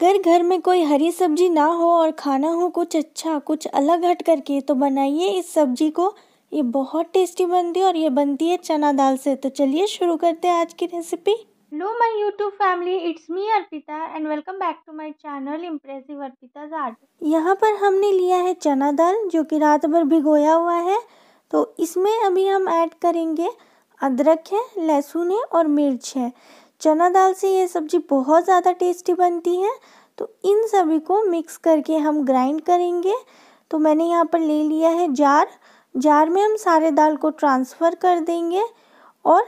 अगर घर में कोई हरी सब्ज़ी ना हो और खाना हो कुछ अच्छा कुछ अलग हट करके तो बनाइए इस सब्ज़ी को। ये बहुत टेस्टी बनती है और ये बनती है चना दाल से। तो चलिए शुरू करते हैं आज की recipe hello my YouTube family it's me Arpita and welcome back to my channel impressive Arpita art यहाँ पर हमने लिया है चना दाल जो कि रात भर भिगोया हुआ है। तो इसमें अभी हम ऐड करेंगे अदरक है लहसुन है और मिर्च है। चना दाल से ये सब्ज़ी बहुत ज़्यादा टेस्टी बनती है तो इन सभी को मिक्स करके हम ग्राइंड करेंगे। तो मैंने यहाँ पर ले लिया है जार। जार में हम सारे दाल को ट्रांसफ़र कर देंगे और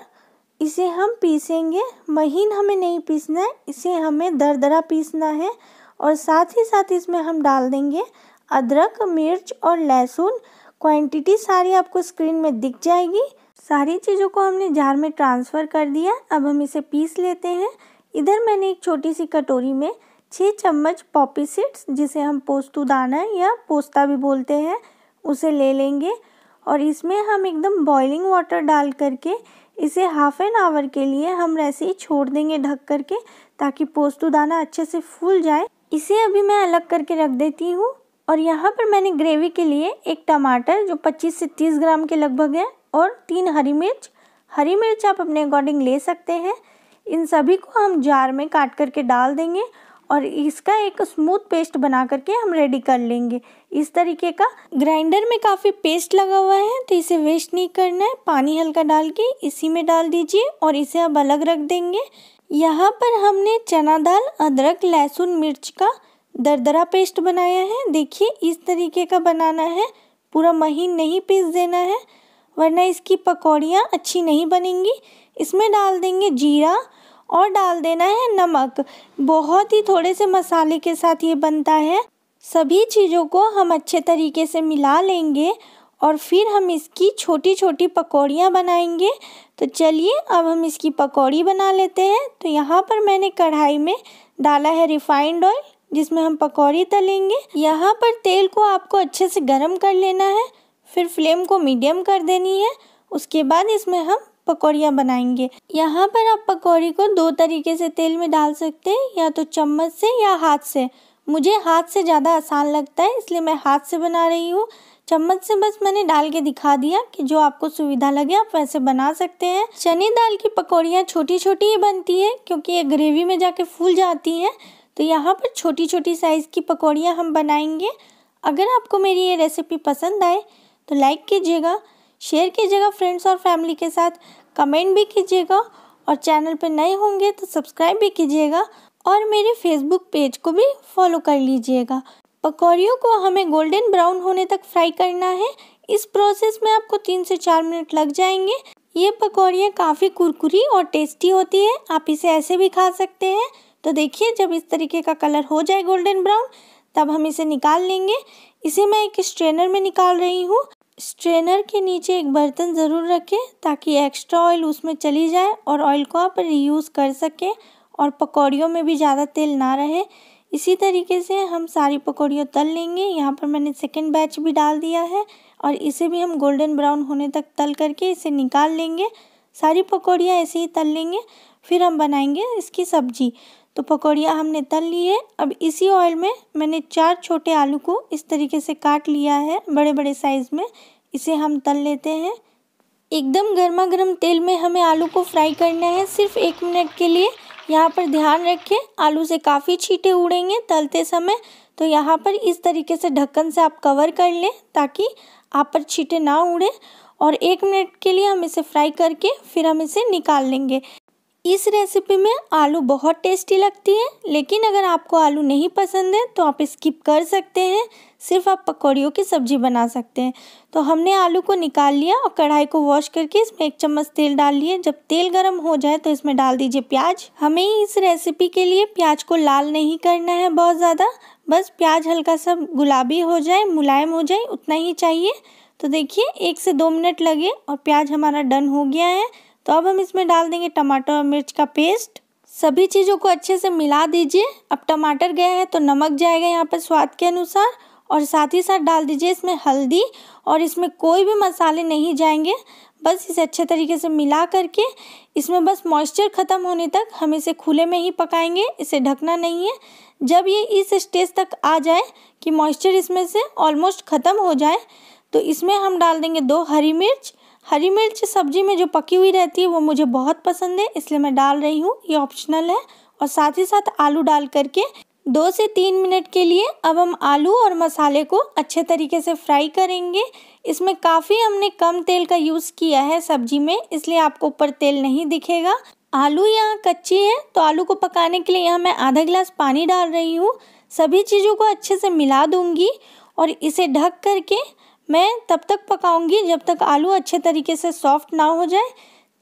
इसे हम पीसेंगे। महीन हमें नहीं पीसना है, इसे हमें दरदरा पीसना है और साथ ही साथ इसमें हम डाल देंगे अदरक, मिर्च और लहसुन। क्वांटिटी सारी आपको स्क्रीन में दिख जाएगी। सारी चीज़ों को हमने जार में ट्रांसफ़र कर दिया। अब हम इसे पीस लेते हैं। इधर मैंने एक छोटी सी कटोरी में छः चम्मच पॉपी सीड्स, जिसे हम पोस्तु दाना या पोस्ता भी बोलते हैं, उसे ले लेंगे। और इसमें हम एकदम बॉइलिंग वाटर डाल करके इसे हाफ़ एन आवर के लिए हम ऐसे ही छोड़ देंगे ढक करके, ताकि पोस्तु दाना अच्छे से फूल जाए। इसे अभी मैं अलग करके रख देती हूँ। और यहाँ पर मैंने ग्रेवी के लिए एक टमाटर जो 25 से 30 ग्राम के लगभग है और तीन हरी मिर्च। हरी मिर्च आप अपने अकॉर्डिंग ले सकते हैं। इन सभी को हम जार में काट करके डाल देंगे और इसका एक स्मूथ पेस्ट बना करके हम रेडी कर लेंगे। इस तरीके का ग्राइंडर में काफ़ी पेस्ट लगा हुआ है तो इसे वेस्ट नहीं करना है। पानी हल्का डाल के इसी में डाल दीजिए और इसे अब अलग रख देंगे। यहाँ पर हमने चना दाल, अदरक, लहसुन, मिर्च का दरदरा पेस्ट बनाया है। देखिए, इस तरीके का बनाना है। पूरा महीन नहीं पीस देना है, वरना इसकी पकौड़ियाँ अच्छी नहीं बनेंगी। इसमें डाल देंगे जीरा और डाल देना है नमक। बहुत ही थोड़े से मसाले के साथ ये बनता है। सभी चीज़ों को हम अच्छे तरीके से मिला लेंगे और फिर हम इसकी छोटी छोटी पकौड़ियाँ बनाएँगे। तो चलिए, अब हम इसकी पकौड़ी बना लेते हैं। तो यहाँ पर मैंने कढ़ाई में डाला है रिफाइंड ऑयल। जिसमें हम पकौड़ी तलेंगे। यहाँ पर तेल को आपको अच्छे से गर्म कर लेना है, फिर फ्लेम को मीडियम कर देनी है, उसके बाद इसमें हम पकौड़ियाँ बनाएँगे। यहाँ पर आप पकौड़ी को दो तरीके से तेल में डाल सकते हैं, या तो चम्मच से या हाथ से। मुझे हाथ से ज़्यादा आसान लगता है, इसलिए मैं हाथ से बना रही हूँ। चम्मच से बस मैंने डाल के दिखा दिया कि जो आपको सुविधा लगे, आप वैसे बना सकते हैं। चने दाल की पकौड़ियाँ छोटी छोटी ही बनती है, क्योंकि ये ग्रेवी में जाके फूल जाती हैं। तो यहाँ पर छोटी छोटी साइज़ की पकौड़ियाँ हम बनाएँगे। अगर आपको मेरी ये रेसिपी पसंद आए तो लाइक कीजिएगा शेयर कीजिएगा फ्रेंड्स और फैमिली के साथ कमेंट भी कीजिएगा और चैनल पर नए होंगे तो सब्सक्राइब भी कीजिएगा और मेरे फेसबुक पेज को भी फॉलो कर लीजिएगा। पकौड़ियों को हमें गोल्डन ब्राउन होने तक फ्राई करना है। इस प्रोसेस में आपको तीन से चार मिनट लग जाएँगे। ये पकौड़ियाँ काफ़ी कुरकुरी और टेस्टी होती है। आप इसे ऐसे भी खा सकते हैं। तो देखिए, जब इस तरीके का कलर हो जाए गोल्डन ब्राउन, तब हम इसे निकाल लेंगे। इसे मैं एक स्ट्रेनर में निकाल रही हूँ। स्ट्रेनर के नीचे एक बर्तन ज़रूर रखें ताकि एक्स्ट्रा ऑयल उसमें चली जाए और ऑयल को आप रीयूज़ कर सकें और पकौड़ियों में भी ज़्यादा तेल ना रहे। इसी तरीके से हम सारी पकौड़ियों तल लेंगे। यहाँ पर मैंने सेकेंड बैच भी डाल दिया है और इसे भी हम गोल्डन ब्राउन होने तक तल करके इसे निकाल लेंगे। सारी पकौड़ियाँ ऐसे ही तल लेंगे, फिर हम बनाएँगे इसकी सब्ज़ी। तो पकौड़ियाँ हमने तल ली है। अब इसी ऑयल में मैंने चार छोटे आलू को इस तरीके से काट लिया है बड़े बड़े साइज़ में। इसे हम तल लेते हैं। एकदम गर्मा गर्म तेल में हमें आलू को फ्राई करना है सिर्फ़ एक मिनट के लिए। यहाँ पर ध्यान रखें, आलू से काफ़ी छीटे उड़ेंगे तलते समय। तो यहाँ पर इस तरीके से ढक्कन से आप कवर कर लें ताकि आप पर छीटे ना उड़े। और एक मिनट के लिए हम इसे फ्राई करके फिर हम इसे निकाल लेंगे। इस रेसिपी में आलू बहुत टेस्टी लगती है, लेकिन अगर आपको आलू नहीं पसंद है तो आप स्किप कर सकते हैं। सिर्फ़ आप पकौड़ियों की सब्ज़ी बना सकते हैं। तो हमने आलू को निकाल लिया और कढ़ाई को वॉश करके इसमें एक चम्मच तेल डाल लिए। जब तेल गर्म हो जाए तो इसमें डाल दीजिए प्याज। हमें इस रेसिपी के लिए प्याज को लाल नहीं करना है बहुत ज़्यादा। बस प्याज हल्का सा गुलाबी हो जाए, मुलायम हो जाए, उतना ही चाहिए। तो देखिए, एक से दो मिनट लगे और प्याज हमारा डन हो गया है। तो अब हम इसमें डाल देंगे टमाटर और मिर्च का पेस्ट। सभी चीज़ों को अच्छे से मिला दीजिए। अब टमाटर गया है तो नमक जाएगा यहाँ पर स्वाद के अनुसार। और साथ ही साथ डाल दीजिए इसमें हल्दी। और इसमें कोई भी मसाले नहीं जाएँगे। बस इसे अच्छे तरीके से मिला करके इसमें बस मॉइस्चर ख़त्म होने तक हम इसे खुले में ही पकाएँगे। इसे ढकना नहीं है। जब ये इस स्टेज तक आ जाए कि मॉइस्चर इसमें से ऑलमोस्ट ख़त्म हो जाए तो इसमें हम डाल देंगे दो हरी मिर्च। हरी मिर्च सब्ज़ी में जो पकी हुई रहती है वो मुझे बहुत पसंद है, इसलिए मैं डाल रही हूँ। ये ऑप्शनल है और साथ ही साथ आलू डाल करके दो से तीन मिनट के लिए अब हम आलू और मसाले को अच्छे तरीके से फ्राई करेंगे। इसमें काफ़ी हमने कम तेल का यूज़ किया है सब्ज़ी में, इसलिए आपको ऊपर तेल नहीं दिखेगा। आलू यहाँ कच्ची है तो आलू को पकाने के लिए यहाँ मैं आधा गिलास पानी डाल रही हूँ। सभी चीज़ों को अच्छे से मिला दूँगी और इसे ढक करके मैं तब तक पकाऊँगी जब तक आलू अच्छे तरीके से सॉफ्ट ना हो जाए।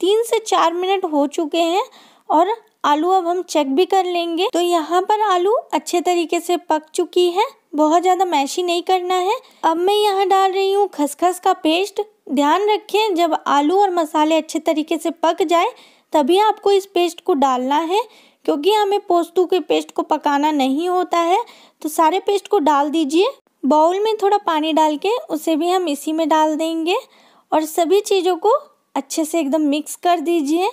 तीन से चार मिनट हो चुके हैं और आलू अब हम चेक भी कर लेंगे। तो यहाँ पर आलू अच्छे तरीके से पक चुकी है। बहुत ज़्यादा मैशी नहीं करना है। अब मैं यहाँ डाल रही हूँ खसखस का पेस्ट। ध्यान रखें, जब आलू और मसाले अच्छे तरीके से पक जाए, तभी आपको इस पेस्ट को डालना है। क्योंकि हमें पोस्तू के पेस्ट को पकाना नहीं होता है तो सारे पेस्ट को डाल दीजिए। बाउल में थोड़ा पानी डाल के उसे भी हम इसी में डाल देंगे और सभी चीज़ों को अच्छे से एकदम मिक्स कर दीजिए।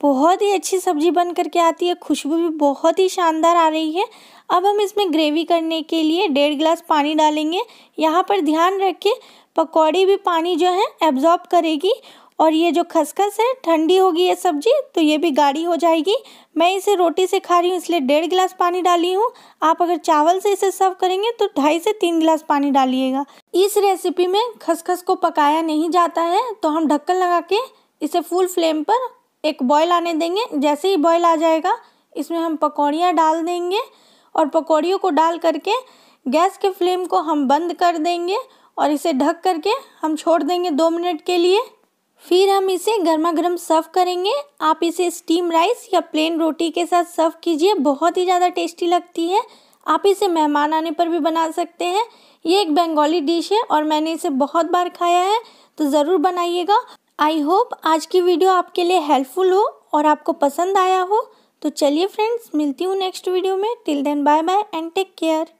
बहुत ही अच्छी सब्ज़ी बन करके आती है, खुशबू भी बहुत ही शानदार आ रही है। अब हम इसमें ग्रेवी करने के लिए डेढ़ गिलास पानी डालेंगे। यहाँ पर ध्यान रखें, पकौड़ी भी पानी जो है एब्जॉर्ब करेगी और ये जो खसखस है, ठंडी होगी ये सब्ज़ी तो ये भी गाढ़ी हो जाएगी। मैं इसे रोटी से खा रही हूँ, इसलिए डेढ़ गिलास पानी डाली हूँ। आप अगर चावल से इसे सर्व करेंगे तो ढाई से तीन गिलास पानी डालिएगा। इस रेसिपी में खसखस को पकाया नहीं जाता है तो हम ढक्कन लगा के इसे फुल फ्लेम पर एक बॉयल आने देंगे। जैसे ही बॉयल आ जाएगा, इसमें हम पकौड़ियाँ डाल देंगे और पकौड़ियों को डाल करके गैस के फ्लेम को हम बंद कर देंगे और इसे ढक करके हम छोड़ देंगे दो मिनट के लिए। फिर हम इसे गर्मा गर्म सर्व करेंगे। आप इसे स्टीम राइस या प्लेन रोटी के साथ सर्व कीजिए, बहुत ही ज़्यादा टेस्टी लगती है। आप इसे मेहमान आने पर भी बना सकते हैं। ये एक बंगाली डिश है और मैंने इसे बहुत बार खाया है तो ज़रूर बनाइएगा। आई होप आज की वीडियो आपके लिए हेल्पफुल हो और आपको पसंद आया हो। तो चलिए फ्रेंड्स मिलती हूँ नेक्स्ट वीडियो में। Till then bye bye and take care